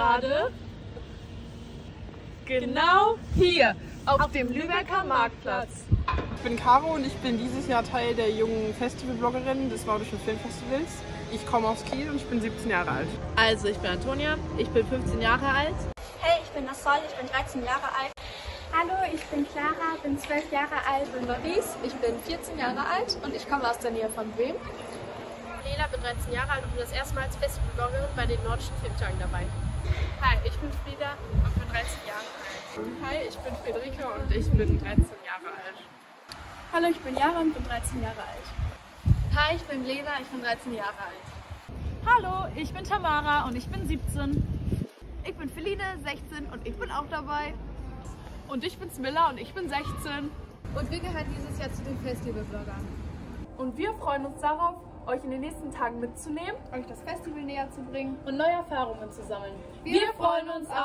gerade genau hier auf dem Lübecker Marktplatz. Ich bin Caro und ich bin dieses Jahr Teil der jungen Festivalbloggerinnen des Nordischen Filmfestivals. Ich komme aus Kiel und ich bin 17 Jahre alt. Also, ich bin Antonia, ich bin 15 Jahre alt. Hey, ich bin Nassol, ich bin 13 Jahre alt. Hallo, ich bin Clara, bin 12 Jahre alt. Ich bin Maurice, ich bin 14 Jahre alt und ich komme aus der Nähe von Bremen. Lela, bin 13 Jahre alt und bin das erste Mal als Festivalbloggerin bei den Nordischen Filmtagen dabei. Hi, ich bin Frieda und bin 13 Jahre alt. Hi, ich bin Friederike und ich bin 13 Jahre alt. Hallo, ich bin Jara und bin 13 Jahre alt. Hi, ich bin Lena, ich bin 13 Jahre alt. Hallo, ich bin Tamara und ich bin 17. Ich bin Feline, 16 und ich bin auch dabei. Und ich bin Smilla und ich bin 16. Und wir gehören dieses Jahr zu den Festivalbloggern. Und wir freuen uns darauf, euch in den nächsten Tagen mitzunehmen, euch das Festival näher zu bringen und neue Erfahrungen zu sammeln. Wir, wir freuen uns auf!